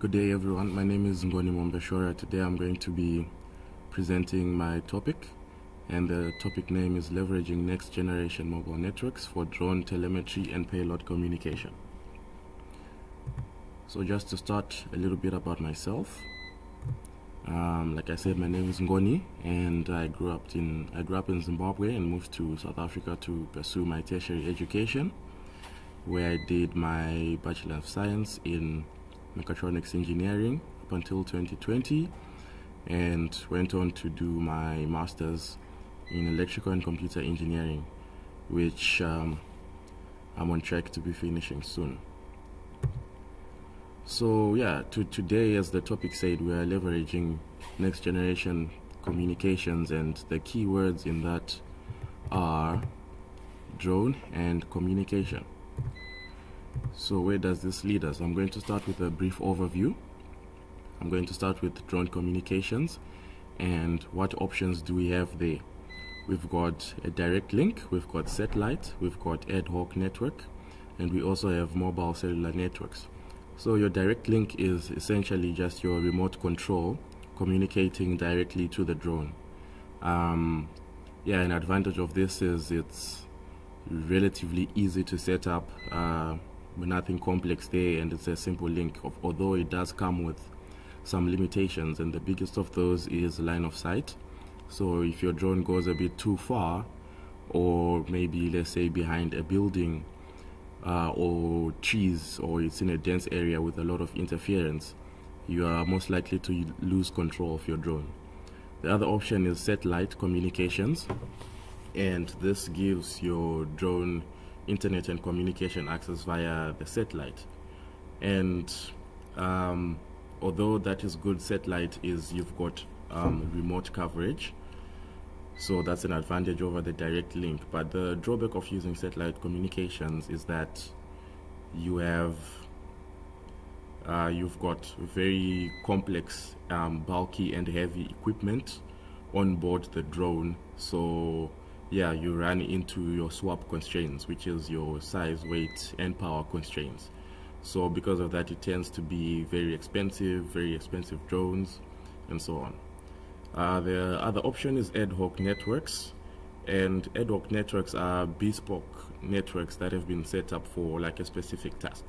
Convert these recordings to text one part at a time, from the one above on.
Good day, everyone. My name is Ngoni Mombeshora. Today I'm going to be presenting my topic, and the topic name is Leveraging Next Generation Mobile Networks for Drone Telemetry and Payload Communication. So, just to start a little bit about myself. Um, like I said, my name is Ngoni, and I grew up in I grew up in Zimbabwe and moved to South Africa to pursue my tertiary education, where I did my Bachelor of Science in mechatronics engineering up until 2020 and went on to do my master's in electrical and computer engineering which um, I'm on track to be finishing soon. So yeah to today as the topic said we are leveraging next generation communications and the keywords in that are drone and communication so where does this lead us? I'm going to start with a brief overview. I'm going to start with drone communications and what options do we have there. We've got a direct link, we've got satellite, we've got ad hoc network, and we also have mobile cellular networks. So your direct link is essentially just your remote control communicating directly to the drone. Um, yeah, an advantage of this is it's relatively easy to set up. Uh, nothing complex there and it's a simple link of, although it does come with some limitations and the biggest of those is line of sight. So if your drone goes a bit too far or maybe let's say behind a building uh, or trees or it's in a dense area with a lot of interference you are most likely to lose control of your drone. The other option is satellite communications and this gives your drone internet and communication access via the satellite. And um, although that is good, satellite is you've got um, remote coverage. So that's an advantage over the direct link. But the drawback of using satellite communications is that you have uh, you've got very complex, um, bulky, and heavy equipment on board the drone. So yeah, you run into your swap constraints, which is your size, weight, and power constraints. So because of that, it tends to be very expensive, very expensive drones, and so on. Uh, the other option is ad hoc networks, and ad hoc networks are bespoke networks that have been set up for like a specific task.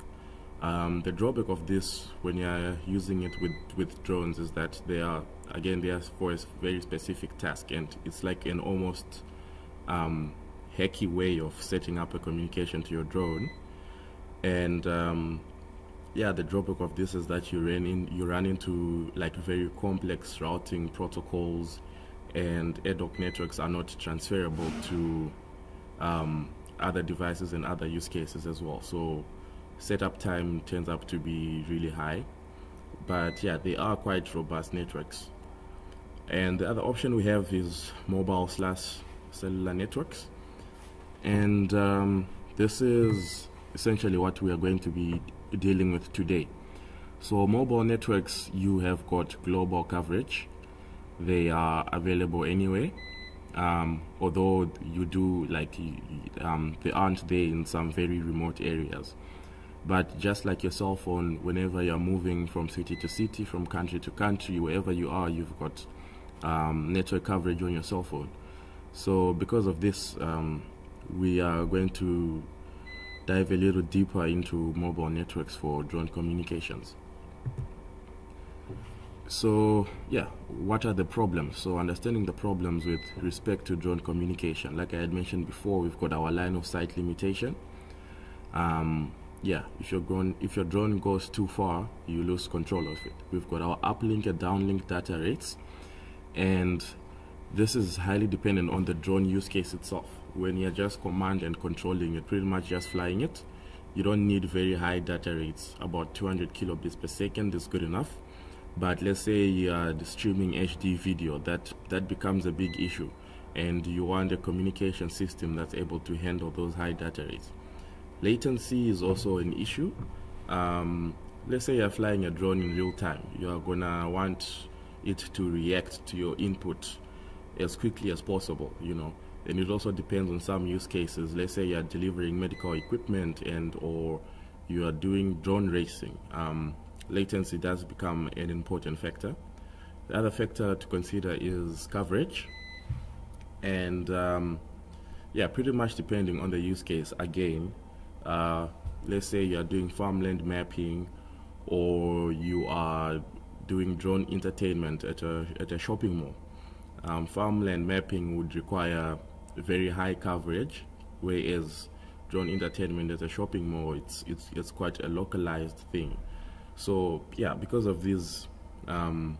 Um, the drawback of this when you're using it with, with drones is that they are again they are for a very specific task and it's like an almost um, hacky way of setting up a communication to your drone. And um, yeah, the drawback of this is that you run in you run into like very complex routing protocols, and ad hoc networks are not transferable to um, other devices and other use cases as well. So setup time turns up to be really high. But yeah, they are quite robust networks. And the other option we have is mobile slash cellular networks. And um, this is essentially what we are going to be dealing with today. So mobile networks, you have got global coverage. They are available anyway. Um, although you do like um, they aren't there in some very remote areas. But just like your cell phone, whenever you're moving from city to city, from country to country, wherever you are, you've got um, network coverage on your cell phone. So because of this, um, we are going to dive a little deeper into mobile networks for drone communications. So yeah, what are the problems? So understanding the problems with respect to drone communication, like I had mentioned before, we've got our line of sight limitation. Um, yeah, if your drone if your drone goes too far, you lose control of it. We've got our uplink and downlink data rates, and this is highly dependent on the drone use case itself. When you're just command and controlling it, pretty much just flying it, you don't need very high data rates. About 200 kilobits per second is good enough. But let's say you are streaming HD video, that, that becomes a big issue. And you want a communication system that's able to handle those high data rates. Latency is also an issue. Um, let's say you're flying a drone in real time. You are gonna want it to react to your input as quickly as possible, you know. And it also depends on some use cases. Let's say you're delivering medical equipment and or you are doing drone racing. Um, latency does become an important factor. The other factor to consider is coverage. And um, yeah, pretty much depending on the use case. Again, uh, let's say you are doing farmland mapping or you are doing drone entertainment at a, at a shopping mall. Um, farmland mapping would require very high coverage, whereas drone entertainment at a shopping mall, it's, it's, it's quite a localized thing. So yeah, because of these um,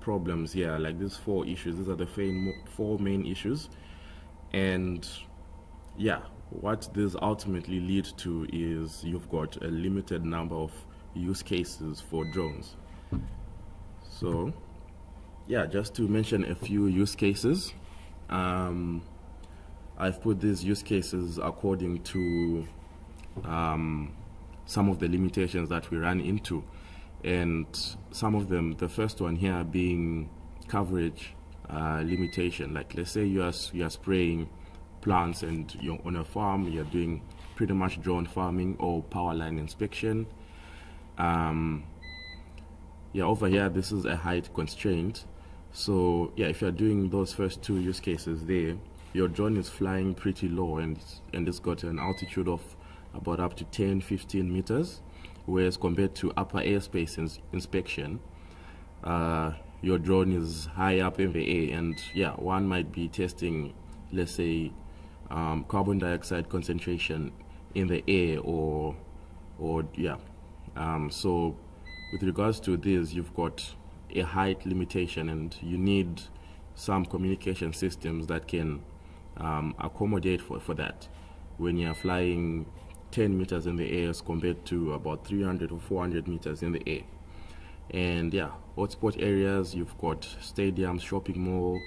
problems here, like these four issues, these are the four main issues. And yeah, what this ultimately leads to is you've got a limited number of use cases for drones. So yeah, just to mention a few use cases. Um, I've put these use cases according to um, some of the limitations that we run into. And some of them, the first one here being coverage uh, limitation. Like let's say you are, you are spraying plants and you're on a farm, you're doing pretty much drone farming or power line inspection. Um, yeah, over here, this is a height constraint. So yeah, if you're doing those first two use cases there, your drone is flying pretty low and, and it's got an altitude of about up to 10, 15 meters, whereas compared to upper airspace ins inspection, uh, your drone is high up in the air and yeah, one might be testing, let's say, um, carbon dioxide concentration in the air or, or yeah. Um, so with regards to this, you've got a height limitation and you need some communication systems that can um, accommodate for, for that when you're flying 10 meters in the air as compared to about 300 or 400 meters in the air. And yeah, hotspot areas, you've got stadiums, shopping mall,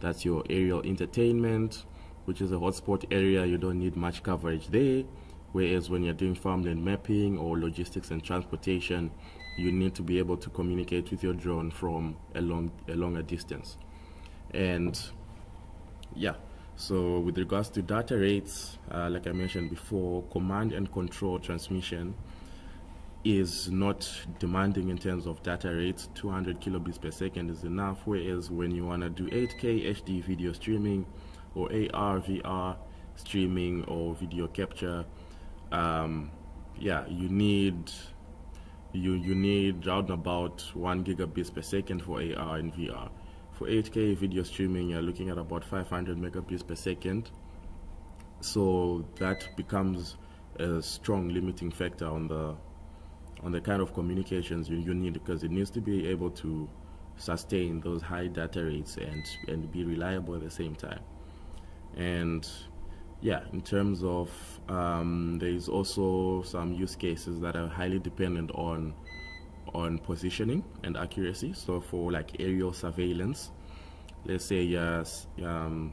that's your aerial entertainment, which is a hotspot area, you don't need much coverage there. Whereas when you're doing farmland mapping or logistics and transportation, you need to be able to communicate with your drone from a long a longer distance. And yeah, so with regards to data rates, uh, like I mentioned before, command and control transmission is not demanding in terms of data rates. 200 kilobits per second is enough, whereas when you want to do 8K HD video streaming or AR, VR streaming or video capture, um, yeah, you need you you need round about one gigabits per second for AR and VR. For 8K video streaming, you're looking at about 500 megabits per second. So that becomes a strong limiting factor on the on the kind of communications you, you need because it needs to be able to sustain those high data rates and and be reliable at the same time. And yeah, in terms of um, there is also some use cases that are highly dependent on on positioning and accuracy. So for like aerial surveillance, let's say you're um,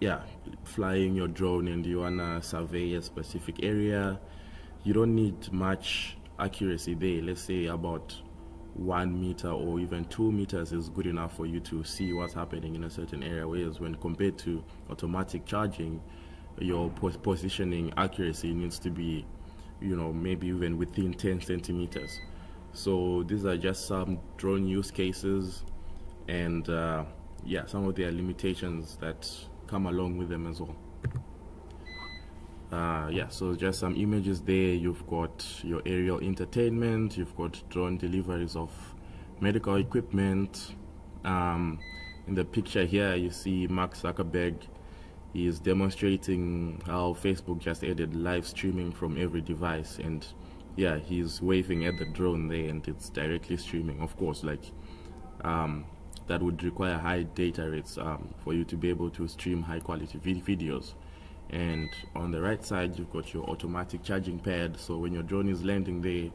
yeah, flying your drone and you wanna survey a specific area, you don't need much accuracy there. Let's say about one meter or even two meters is good enough for you to see what's happening in a certain area. Whereas when compared to automatic charging, your positioning accuracy needs to be, you know, maybe even within 10 centimeters. So these are just some drone use cases and uh, yeah, some of their limitations that come along with them as well. Uh, yeah, so just some images there. You've got your aerial entertainment, you've got drone deliveries of medical equipment. Um, in the picture here, you see Mark Zuckerberg. He is demonstrating how Facebook just added live streaming from every device and yeah, he's waving at the drone there and it's directly streaming. Of course, like um, that would require high data rates um, for you to be able to stream high quality vid videos. And on the right side, you've got your automatic charging pad. So when your drone is landing there,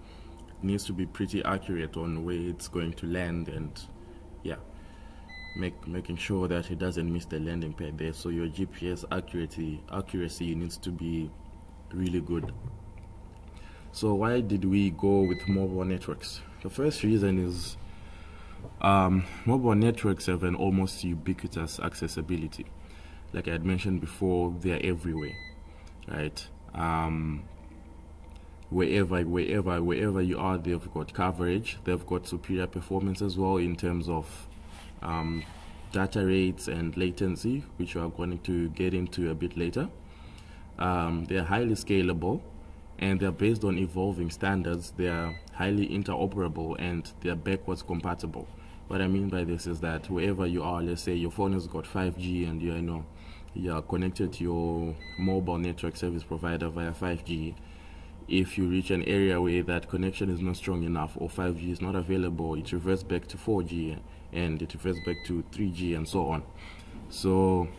needs to be pretty accurate on where it's going to land and yeah, make, making sure that it doesn't miss the landing pad there. So your GPS accuracy, accuracy needs to be really good. So why did we go with mobile networks? The first reason is um, mobile networks have an almost ubiquitous accessibility. Like I had mentioned before, they're everywhere, right? Um, wherever wherever wherever you are they've got coverage. They've got superior performance as well in terms of um, data rates and latency which we are going to get into a bit later. Um, they're highly scalable and they're based on evolving standards. They are highly interoperable and they're backwards compatible what i mean by this is that wherever you are let's say your phone has got 5g and you know you're connected to your mobile network service provider via 5g if you reach an area where that connection is not strong enough or 5G is not available, it reverts back to 4G and it reverts back to 3G and so on. So,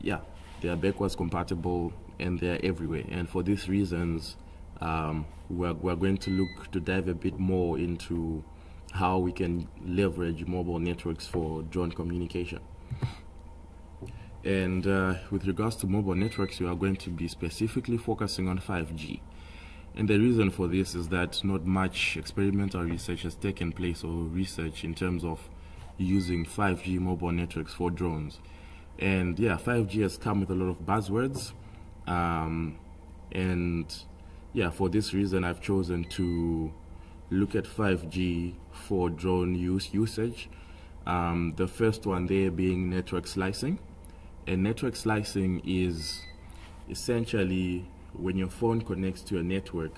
yeah, they are backwards compatible and they are everywhere. And for these reasons, um, we're, we're going to look to dive a bit more into how we can leverage mobile networks for drone communication. And uh, with regards to mobile networks, we are going to be specifically focusing on 5G. And the reason for this is that not much experimental research has taken place or research in terms of using 5G mobile networks for drones. And yeah, 5G has come with a lot of buzzwords. Um, and yeah, for this reason, I've chosen to look at 5G for drone use usage. Um, the first one there being network slicing. And network slicing is essentially when your phone connects to a network,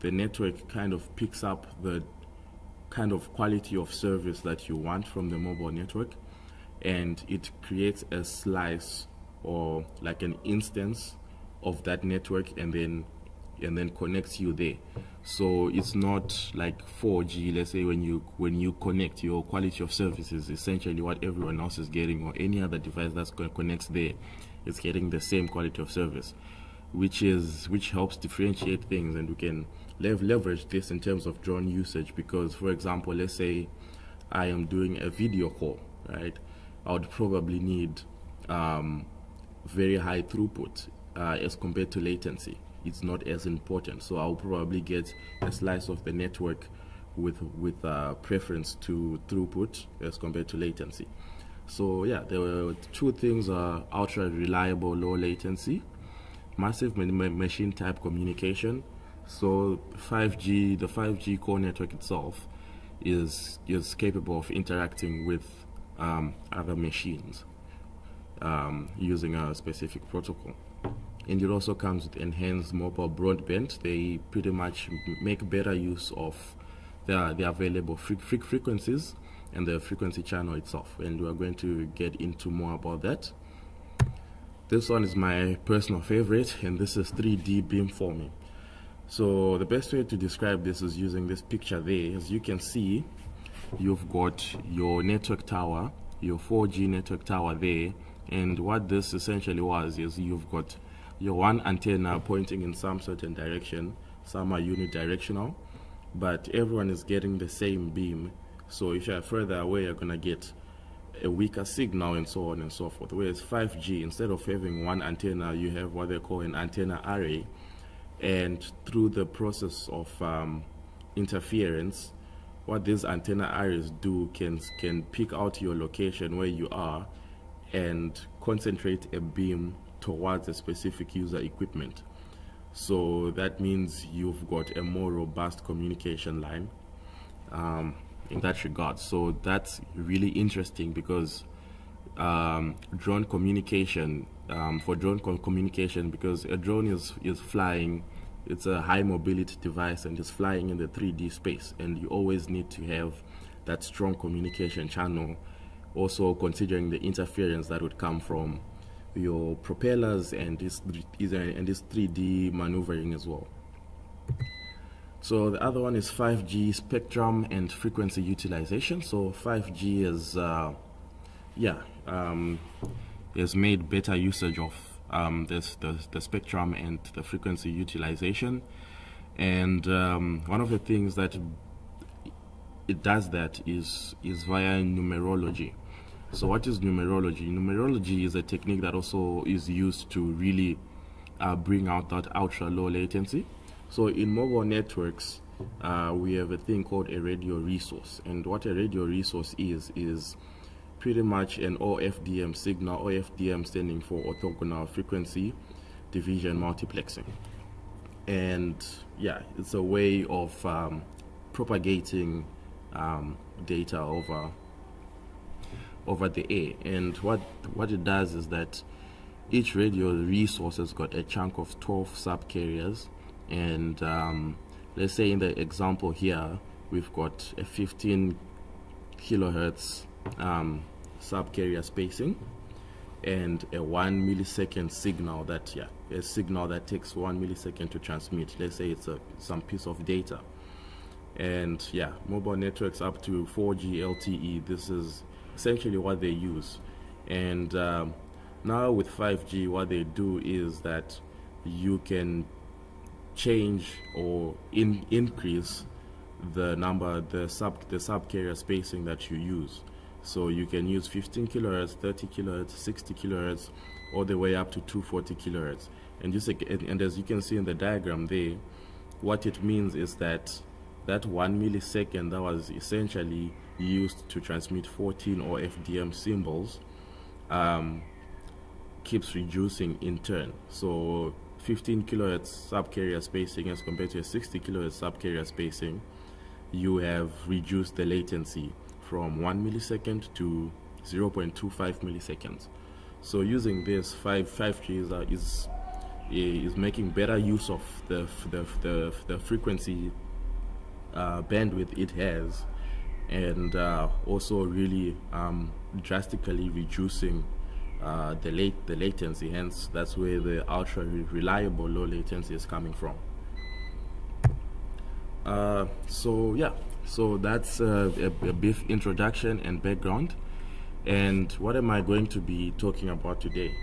the network kind of picks up the kind of quality of service that you want from the mobile network and it creates a slice or like an instance of that network and then and then connects you there so it's not like 4g let's say when you when you connect your quality of service is essentially what everyone else is getting or any other device that's going to connect there is getting the same quality of service which is which helps differentiate things. And we can lev leverage this in terms of drone usage because for example let's say I am doing a video call right? I would probably need um, very high throughput uh, as compared to latency it's not as important so I'll probably get a slice of the network with with uh, preference to throughput as compared to latency so yeah there were two things are ultra reliable low latency massive machine type communication. So 5G, the 5G core network itself is is capable of interacting with um, other machines um, using a specific protocol. And it also comes with enhanced mobile broadband. They pretty much make better use of the, the available fre frequencies and the frequency channel itself. And we're going to get into more about that. This one is my personal favorite and this is 3D beamforming. So the best way to describe this is using this picture there. As you can see, you've got your network tower, your 4G network tower there. And what this essentially was is you've got your one antenna pointing in some certain direction. Some are unidirectional, but everyone is getting the same beam. So if you're further away, you're gonna get a weaker signal and so on and so forth. Whereas 5G, instead of having one antenna, you have what they call an antenna array. And through the process of um, interference, what these antenna arrays do can, can pick out your location where you are and concentrate a beam towards a specific user equipment. So that means you've got a more robust communication line. Um, in that regard. So that's really interesting because um, drone communication um, for drone communication because a drone is is flying. It's a high mobility device and it's flying in the 3D space, and you always need to have that strong communication channel. Also, considering the interference that would come from your propellers and this and this 3D maneuvering as well. So the other one is 5G spectrum and frequency utilization. So 5G is, uh, yeah, um, is made better usage of um, this, the, the spectrum and the frequency utilization. And um, one of the things that it does that is is via numerology. So what is numerology? Numerology is a technique that also is used to really uh, bring out that ultra low latency. So in mobile networks, uh, we have a thing called a radio resource. And what a radio resource is, is pretty much an OFDM signal, OFDM standing for orthogonal frequency division multiplexing. and yeah, it's a way of um, propagating um, data over over the air. And what what it does is that each radio resource has got a chunk of 12 subcarriers, and um, let's say in the example here, we've got a 15 kilohertz um, subcarrier spacing and a one millisecond signal that yeah a signal that takes one millisecond to transmit. Let's say it's a some piece of data. And yeah mobile networks up to 4g lte this is essentially what they use and um, now with 5g what they do is that you can change or in increase the number the sub the sub carrier spacing that you use so you can use 15 kilohertz, 30 kilohertz, 60 kilohertz, all the way up to 240 kilohertz. And just and as you can see in the diagram there, what it means is that that one millisecond that was essentially used to transmit 14 OFDM symbols um, keeps reducing in turn. So 15 kilohertz subcarrier spacing as compared to a 60 kilohertz subcarrier spacing, you have reduced the latency from 1 millisecond to 0.25 milliseconds. So using this 5 5G is, uh, is is making better use of the the the, the frequency uh, bandwidth it has, and uh, also really um, drastically reducing uh, the late the latency. Hence, that's where the ultra reliable low latency is coming from. Uh, so yeah, so that's uh, a, a brief introduction and background. And what am I going to be talking about today?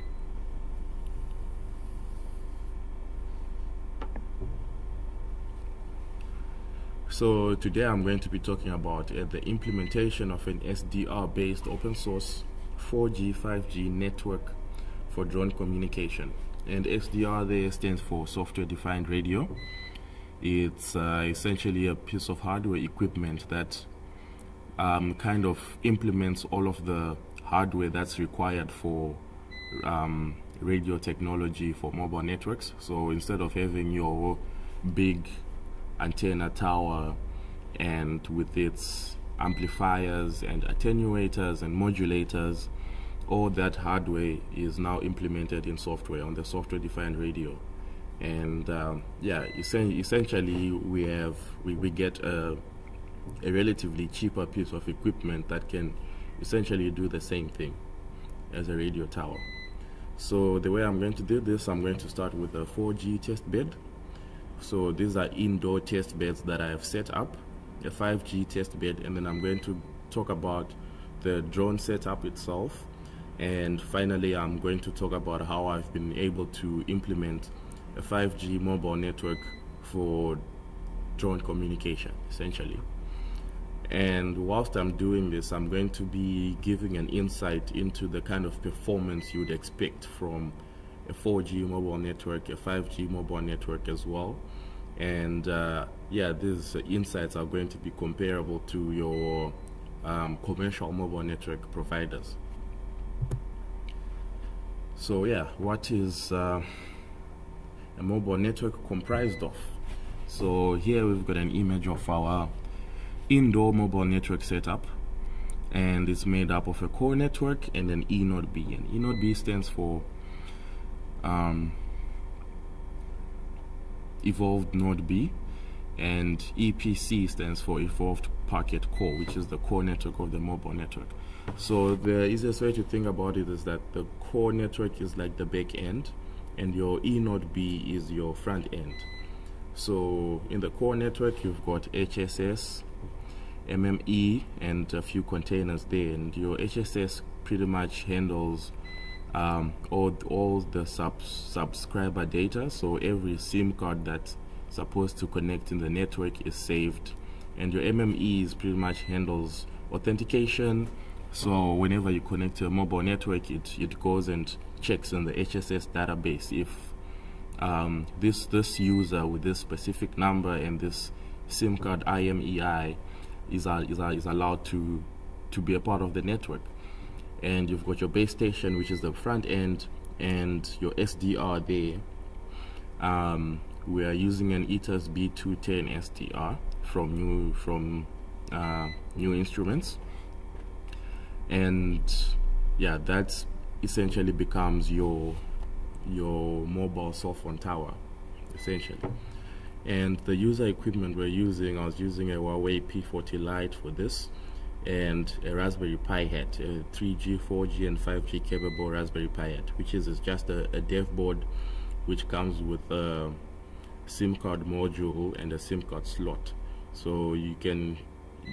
So today I'm going to be talking about uh, the implementation of an SDR-based open source 4G, 5G network for drone communication. And SDR there stands for Software Defined Radio. It's uh, essentially a piece of hardware equipment that um, kind of implements all of the hardware that's required for um, radio technology for mobile networks. So instead of having your big antenna tower and with its amplifiers and attenuators and modulators, all that hardware is now implemented in software on the software defined radio. And um, yeah essentially we have we, we get a, a relatively cheaper piece of equipment that can essentially do the same thing as a radio tower. So the way I'm going to do this I'm going to start with a 4G test bed so these are indoor test beds that I have set up a 5G test bed and then I'm going to talk about the drone setup itself and finally I'm going to talk about how I've been able to implement a 5G mobile network for drone communication, essentially. And whilst I'm doing this, I'm going to be giving an insight into the kind of performance you'd expect from a 4G mobile network, a 5G mobile network as well. And uh, yeah, these insights are going to be comparable to your um, commercial mobile network providers. So yeah, what is uh, a mobile network comprised of. So here we've got an image of our indoor mobile network setup and it's made up of a core network and an E node B and E node B stands for um, evolved node B and EPC stands for evolved packet core which is the core network of the mobile network so the easiest way to think about it is that the core network is like the back end and your E node B is your front end. So in the core network, you've got HSS, MME, and a few containers there. And your HSS pretty much handles um, all, all the sub subscriber data. So every SIM card that's supposed to connect in the network is saved. And your MME is pretty much handles authentication. So whenever you connect to a mobile network, it, it goes and checks in the HSS database if um, this this user with this specific number and this SIM card IMEI is is, is allowed to to be a part of the network. And you've got your base station, which is the front end, and your SDR there, um, we are using an Ettus B210 SDR from new from uh, new instruments. And yeah that essentially becomes your your mobile cell phone tower essentially. And the user equipment we're using I was using a Huawei P40 Lite for this and a Raspberry Pi hat a 3G 4G and 5G capable Raspberry Pi hat which is, is just a, a dev board which comes with a SIM card module and a SIM card slot. So you can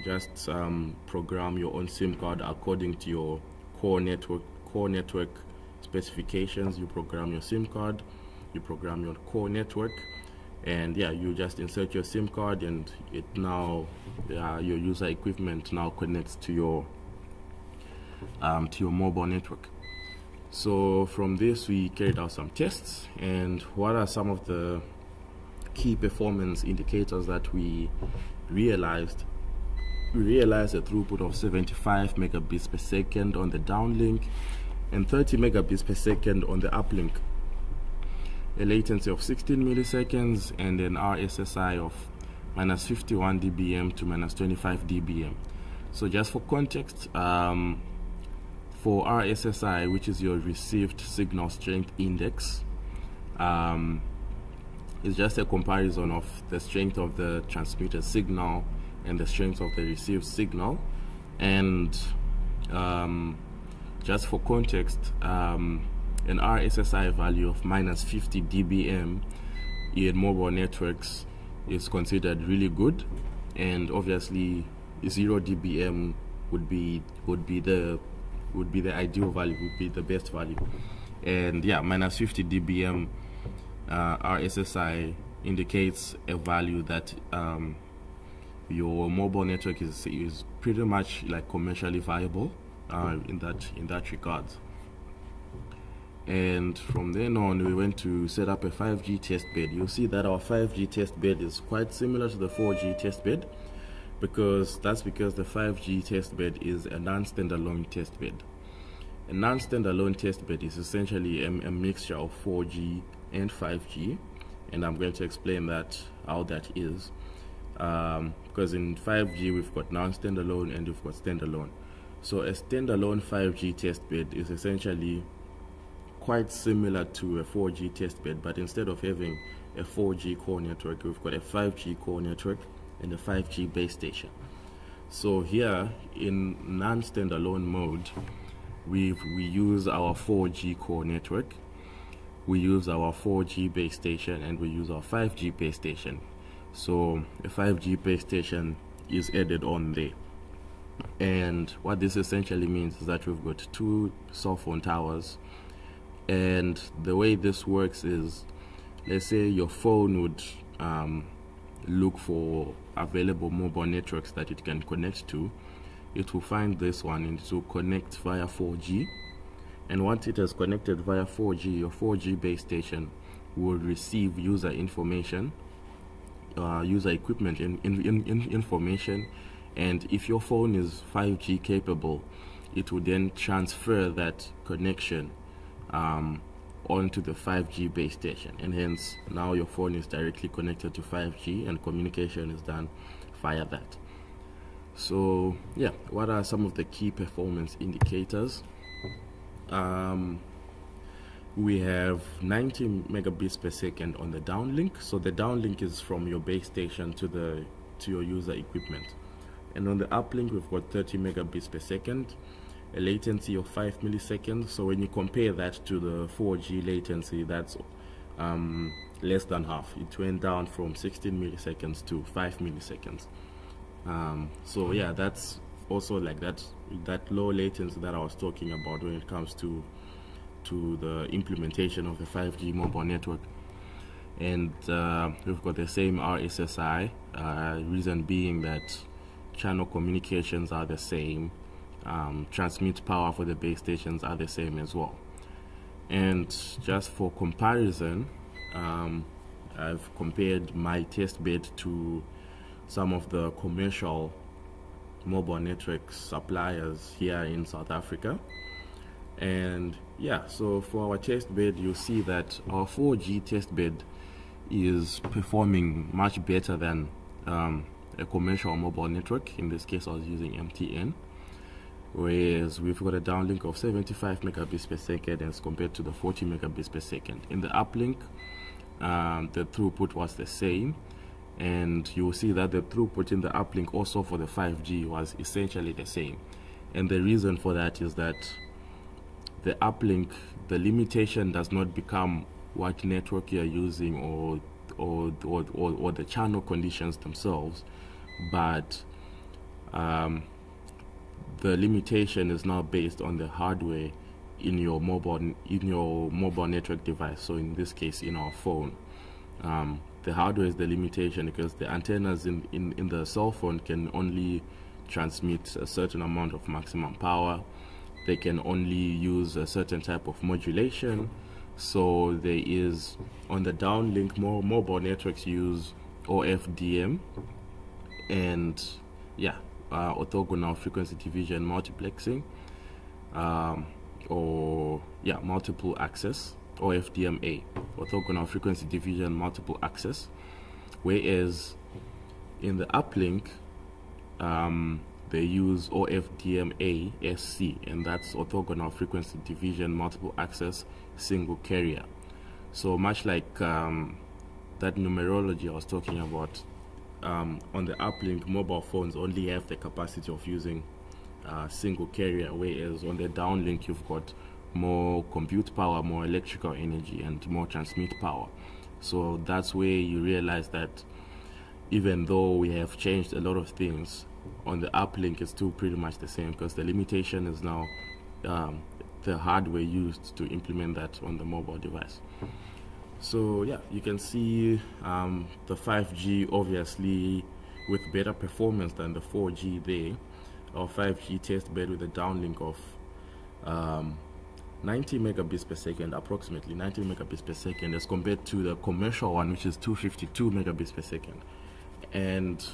just um, program your own SIM card according to your core network core network specifications. You program your SIM card you program your core network and yeah you just insert your SIM card and it now uh, your user equipment now connects to your um, to your mobile network. So from this we carried out some tests. And what are some of the key performance indicators that we realized? We realized a throughput of 75 megabits per second on the downlink and 30 megabits per second on the uplink a latency of 16 milliseconds and an RSSI of minus 51 dBm to minus 25 dBm. So just for context um, for RSSI which is your received signal strength index um, it's just a comparison of the strength of the transmitted signal and the strength of the received signal. And um, just for context um, an RSSI value of minus 50 dBm in mobile networks is considered really good and obviously 0 dBm would be would be the would be the ideal value would be the best value and yeah minus 50 dBm uh, RSSI indicates a value that um, your mobile network is is pretty much like commercially viable uh, in that in that regard. And from then on, we went to set up a 5G test bed. You'll see that our 5G test bed is quite similar to the 4G test bed because that's because the 5G test bed is a non-standalone test bed. A non-standalone test bed is essentially a, a mixture of 4G and 5G, and I'm going to explain that how that is um, because in 5G we've got non-standalone and we've got standalone. So a standalone 5G test bed is essentially quite similar to a 4G testbed, but instead of having a 4G core network, we've got a 5G core network and a 5G base station. So here in non-standalone mode, we we use our 4G core network, we use our 4G base station, and we use our 5G base station so a 5G base station is added on there and what this essentially means is that we've got two cell phone towers and the way this works is let's say your phone would um, look for available mobile networks that it can connect to it will find this one and it will connect via 4G and once it has connected via 4G your 4G base station will receive user information uh, user equipment in, in, in, information. And if your phone is 5G capable it would then transfer that connection um, onto the 5G base station. And hence now your phone is directly connected to 5G and communication is done via that. So yeah what are some of the key performance indicators? Um, we have 90 megabits per second on the downlink. So the downlink is from your base station to the to your user equipment. And on the uplink we've got 30 megabits per second a latency of 5 milliseconds. So when you compare that to the 4g latency that's um, less than half. It went down from 16 milliseconds to 5 milliseconds. Um, so yeah that's also like that that low latency that I was talking about when it comes to to the implementation of the 5G mobile network. And uh, we've got the same RSSI, uh, reason being that channel communications are the same, um, transmit power for the base stations are the same as well. And just for comparison, um, I've compared my test bed to some of the commercial mobile network suppliers here in South Africa and yeah so for our test bed you'll see that our 4G test bed is performing much better than um, a commercial mobile network. In this case, I was using MTN, whereas we've got a downlink of 75 megabits per second as compared to the 40 megabits per second. In the uplink, um, the throughput was the same, and you will see that the throughput in the uplink also for the 5G was essentially the same. And the reason for that is that the uplink, the limitation does not become what network you're using or or, or, or, or the channel conditions themselves, but um, the limitation is now based on the hardware in your mobile in your mobile network device. So in this case, in our phone, um, the hardware is the limitation because the antennas in, in, in the cell phone can only transmit a certain amount of maximum power. They can only use a certain type of modulation so there is on the downlink more mobile networks use OFDM and yeah uh, orthogonal frequency division multiplexing um, or yeah multiple access OFDMA orthogonal frequency division multiple access whereas in the uplink um, they use OFDMA SC and that's orthogonal frequency division multiple access single carrier. So much like um, that numerology I was talking about, um, on the uplink, mobile phones only have the capacity of using uh, single carrier, whereas on the downlink, you've got more compute power, more electrical energy, and more transmit power. So that's where you realize that even though we have changed a lot of things, on the uplink, it's still pretty much the same because the limitation is now um, the hardware used to implement that on the mobile device. So yeah, you can see um, the 5G obviously with better performance than the 4G there. Our 5G test bed with a downlink of um, 90 megabits per second, approximately 90 megabits per second, as compared to the commercial one, which is 252 megabits per second. And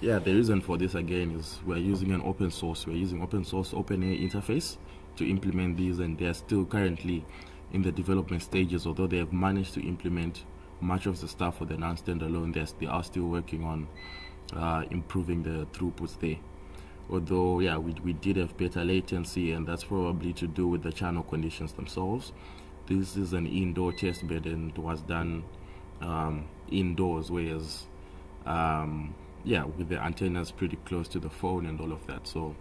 yeah, the reason for this again is we're using an open source, we're using open source OpenAirInterface to implement these and they're still currently in the development stages although they have managed to implement much of the stuff for the non-standalone they are still working on uh, improving the throughputs there. Although yeah we, we did have better latency and that's probably to do with the channel conditions themselves. This is an indoor test bed and was done um, indoors whereas um, yeah with the antennas pretty close to the phone and all of that. So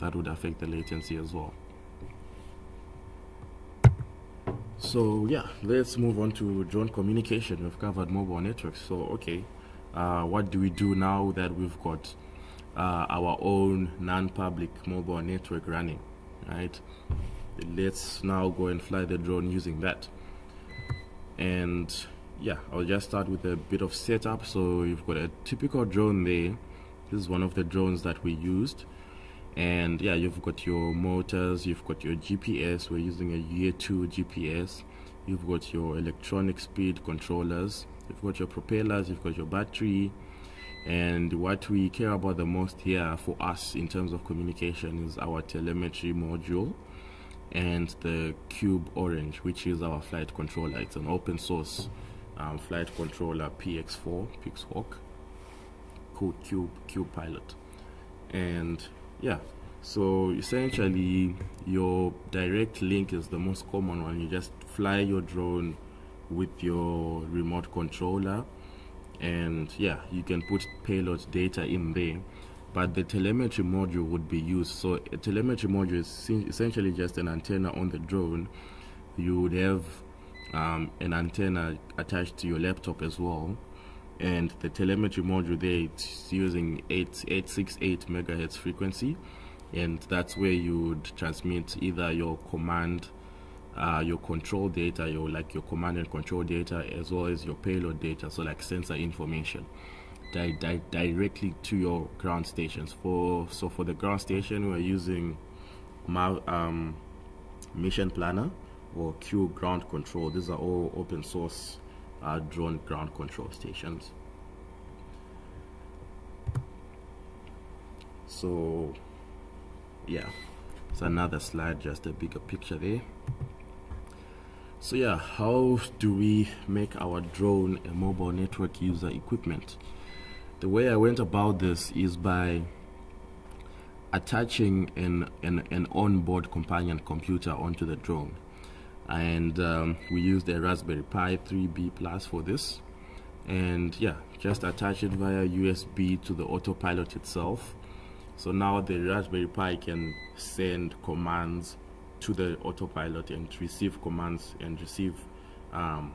that would affect the latency as well so yeah let's move on to drone communication. We've covered mobile networks so okay. Uh, what do we do now that we've got uh, our own non-public mobile network running right? Let's now go and fly the drone using that. And yeah I'll just start with a bit of setup. So you've got a typical drone there. This is one of the drones that we used and yeah you've got your motors you've got your GPS we're using a Here 2 GPS you've got your electronic speed controllers you've got your propellers you've got your battery. And what we care about the most here for us in terms of communication is our telemetry module and the cube orange which is our flight controller. It's an open source um, flight controller px4 pixhawk called cube cube pilot. And yeah. So essentially your direct link is the most common one. You just fly your drone with your remote controller and yeah you can put payload data in there. But the telemetry module would be used. So a telemetry module is essentially just an antenna on the drone. You would have um, an antenna attached to your laptop as well and the telemetry module there it's using 8868 megahertz frequency and that's where you would transmit either your command uh, your control data your like your command and control data as well as your payload data so like sensor information di di directly to your ground stations. For so for the ground station we're using um, mission planner or Q ground control. These are all open source drone ground control stations. So yeah, it's another slide, just a bigger picture there. So yeah, how do we make our drone a mobile network user equipment? The way I went about this is by attaching an, an, an onboard companion computer onto the drone. And um, we used a Raspberry Pi 3B Plus for this. And yeah, just attach it via USB to the autopilot itself. So now the Raspberry Pi can send commands to the autopilot and receive commands and receive um,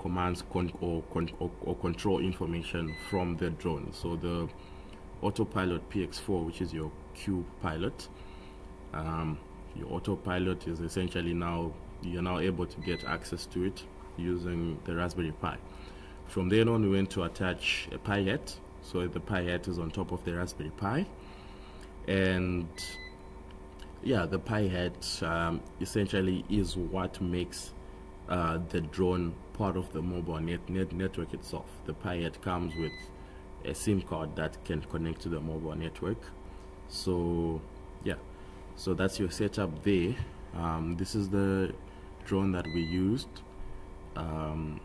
commands con or, con or, or, control information from the drone. So the autopilot PX4, which is your Q pilot, um, your autopilot is essentially now you're now able to get access to it using the Raspberry Pi. From then on, we went to attach a Pi hat. So the Pi hat is on top of the Raspberry Pi, and yeah, the Pi hat um, essentially is what makes uh, the drone part of the mobile net, net network itself. The Pi hat comes with a SIM card that can connect to the mobile network. So yeah, so that's your setup there. Um, this is the drone that we used. Um,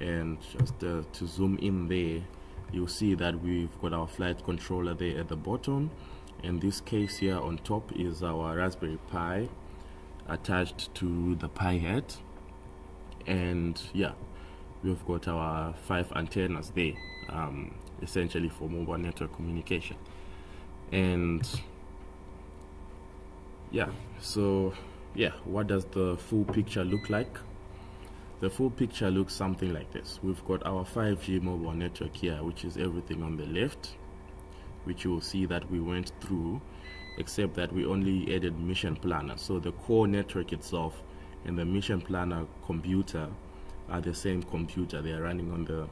and just uh, to zoom in there, you'll see that we've got our flight controller there at the bottom in this case here on top is our Raspberry Pi attached to the Pi hat and yeah we've got our five antennas there um, essentially for mobile network communication and yeah so yeah what does the full picture look like? The full picture looks something like this. We've got our 5G mobile network here which is everything on the left which you will see that we went through except that we only added mission planner. So the core network itself and the mission planner computer are the same computer. They are running on the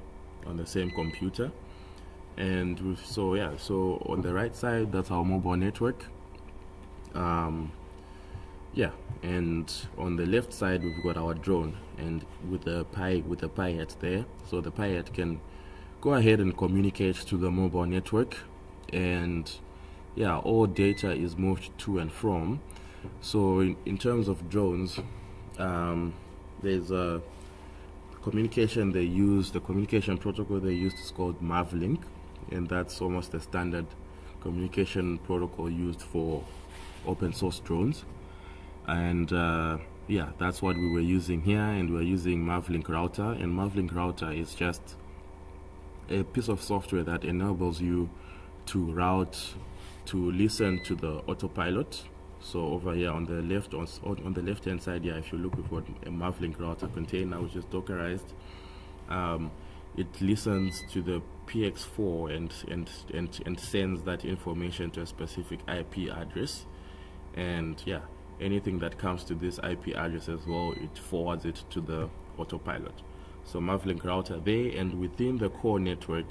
on the same computer. And so yeah so on the right side that's our mobile network. Um, yeah and on the left side we've got our drone and with the pi with the pi hat there. So the pi hat can go ahead and communicate to the mobile network and yeah all data is moved to and from. So in, in terms of drones um, there's a communication they use the communication protocol they use is called mavlink and that's almost the standard communication protocol used for open source drones and uh, yeah that's what we were using here. And we're using mavlink router. And mavlink router is just a piece of software that enables you to route to listen to the autopilot. So over here on the left on, on the left hand side here if you look we've got a Mavlink router container which is dockerized um, it listens to the px4 and, and and and sends that information to a specific ip address. And yeah anything that comes to this ip address as well it forwards it to the autopilot so Mavlink router there and within the core network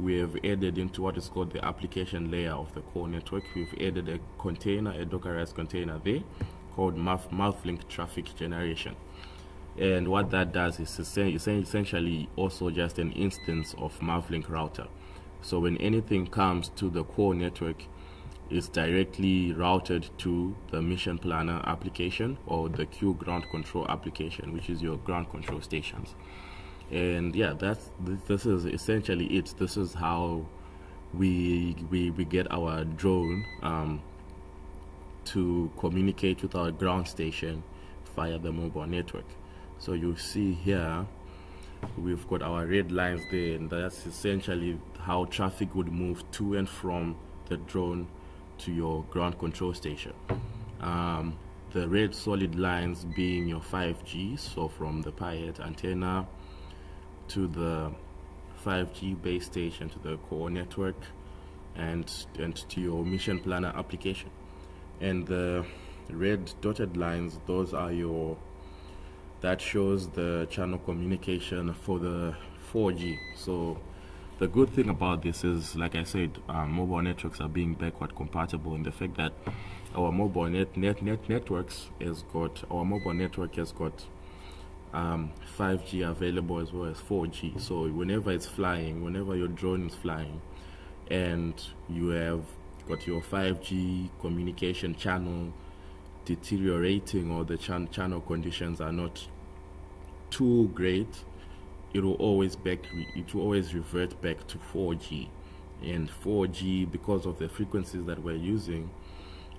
we have added into what is called the application layer of the core network. We've added a container, a Dockerized container there called Mavlink traffic generation. And what that does is essentially also just an instance of Mavlink router. So when anything comes to the core network, it's directly routed to the mission planner application or the QGroundControl application, which is your ground control stations. And yeah that's this is essentially it. This is how we we, we get our drone um, to communicate with our ground station via the mobile network. So you see here we've got our red lines there and that's essentially how traffic would move to and from the drone to your ground control station um, the red solid lines being your 5G so from the Pi hat antenna to the 5G base station, to the core network, and, and to your mission planner application. And the red dotted lines, those are your, that shows the channel communication for the 4G. So the good thing about this is, like I said, um, mobile networks are being backward compatible in the fact that our mobile net, net, net networks has got, our mobile network has got um, 5G available as well as 4G. So whenever it's flying, whenever your drone is flying, and you have got your 5G communication channel deteriorating or the chan channel conditions are not too great, it will always back it will always revert back to 4G. And 4G, because of the frequencies that we're using,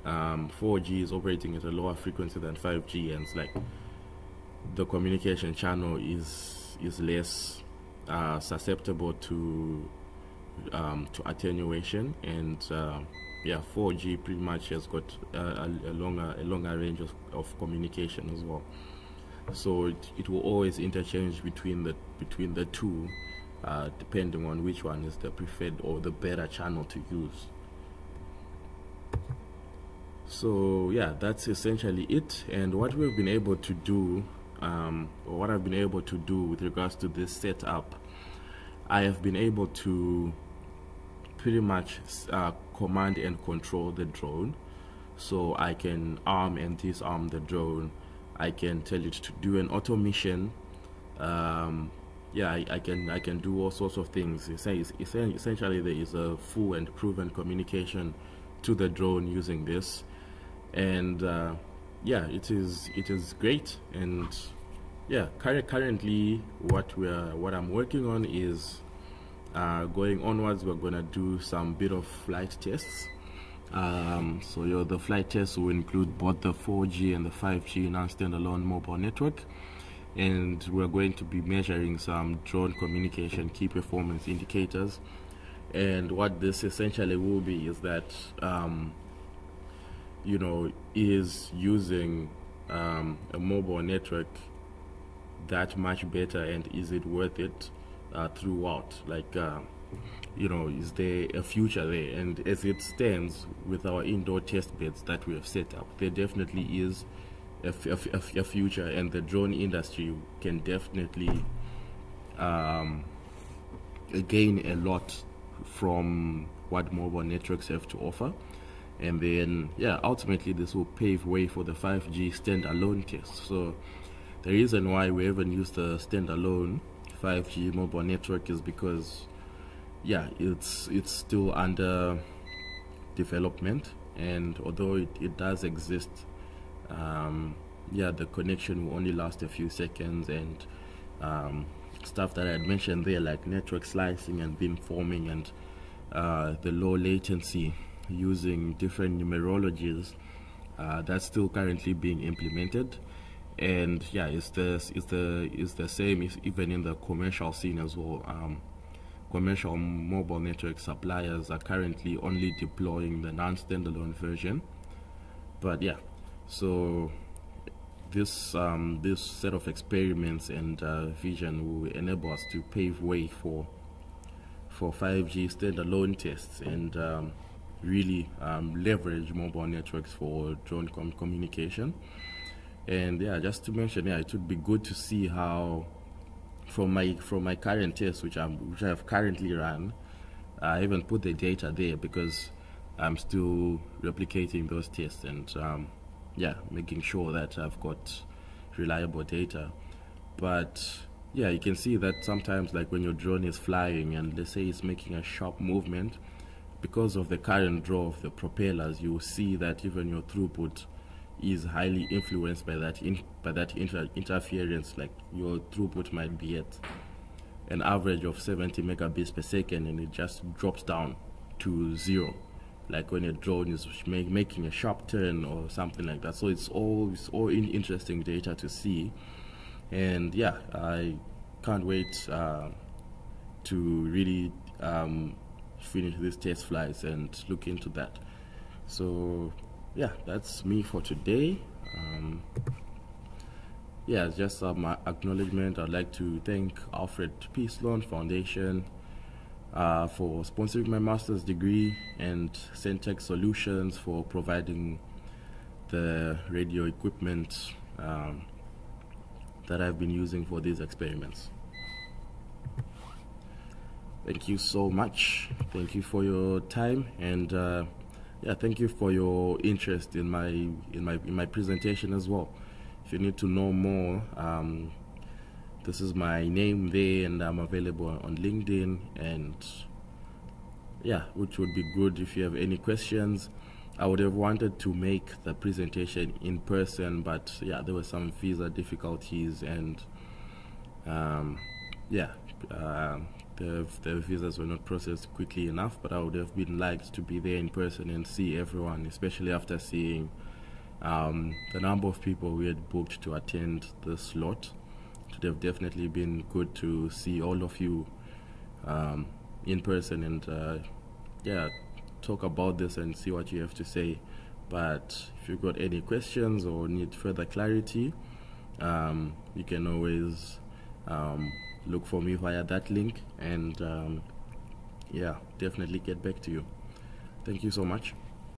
um, 4G is operating at a lower frequency than 5G, and it's like the communication channel is is less uh, susceptible to um, to attenuation, and uh, yeah, 4G pretty much has got a, a, longer a longer range of, of communication as well. So it, it will always interchange between the between the two, uh, depending on which one is the preferred or the better channel to use. So yeah that's essentially it. And what we've been able to do um, or what I've been able to do with regards to this setup I have been able to pretty much uh, command and control the drone. So I can arm and disarm the drone I can tell it to do an auto mission. Um, yeah I, I, can I can do all sorts of things. Essentially there is a full and proven communication to the drone using this. And uh, yeah it is it is great. And yeah currently what we're what i'm working on is uh, going onwards we're gonna do some bit of flight tests um, so the flight tests will include both the 4g and the 5g non-standalone mobile network and we're going to be measuring some drone communication key performance indicators and what this essentially will be is that um, you know, is using um, a mobile network that much better and is it worth it uh, throughout? Like, uh, you know, is there a future there? And as it stands with our indoor test beds that we have set up, there definitely is a, a, a future, and the drone industry can definitely um, gain a lot from what mobile networks have to offer and then yeah ultimately this will pave way for the 5G standalone test so the reason why we even use the standalone 5G mobile network is because yeah it's it's still under development and although it, it does exist um, yeah the connection will only last a few seconds and um, stuff that I had mentioned there like network slicing and beamforming and uh, the low latency using different numerologies uh, that's still currently being implemented. And yeah it's the it's the it's the same even in the commercial scene as well. Um, commercial mobile network suppliers are currently only deploying the non-standalone version but yeah so this um, this set of experiments and uh, vision will enable us to pave way for for 5G standalone tests and um, really um, leverage mobile networks for drone com communication. And yeah, just to mention, yeah, it would be good to see how from my from my current test, which I'm which I have currently run, I even put the data there because I'm still replicating those tests and um, yeah, making sure that I've got reliable data. But yeah, you can see that sometimes like when your drone is flying and let's say it's making a sharp movement, because of the current draw of the propellers, you will see that even your throughput is highly influenced by that in, by that inter interference. Like your throughput might be at an average of 70 megabits per second, and it just drops down to zero, like when a drone is make, making a sharp turn or something like that. So it's all it's all in interesting data to see, and yeah, I can't wait uh, to really um, finish these test flights and look into that so yeah that's me for today. Um, yeah just my acknowledgement. I'd like to thank Alfred P. Sloan Foundation uh, for sponsoring my master's degree and Centech Solutions for providing the radio equipment um, that I've been using for these experiments. Thank you so much. Thank you for your time and uh, yeah thank you for your interest in my in my in my presentation as well. If you need to know more um, this is my name there and I'm available on LinkedIn and yeah which would be good if you have any questions. I would have wanted to make the presentation in person, but yeah, there were some visa difficulties and um, yeah, uh, the, the visas were not processed quickly enough. But I would have been liked to be there in person and see everyone, especially after seeing um, the number of people we had booked to attend the slot. It would have definitely been good to see all of you um, in person and uh, yeah, talk about this and see what you have to say. But if you've got any questions or need further clarity, um, you can always um, look for me via that link and um, yeah, definitely get back to you. Thank you so much.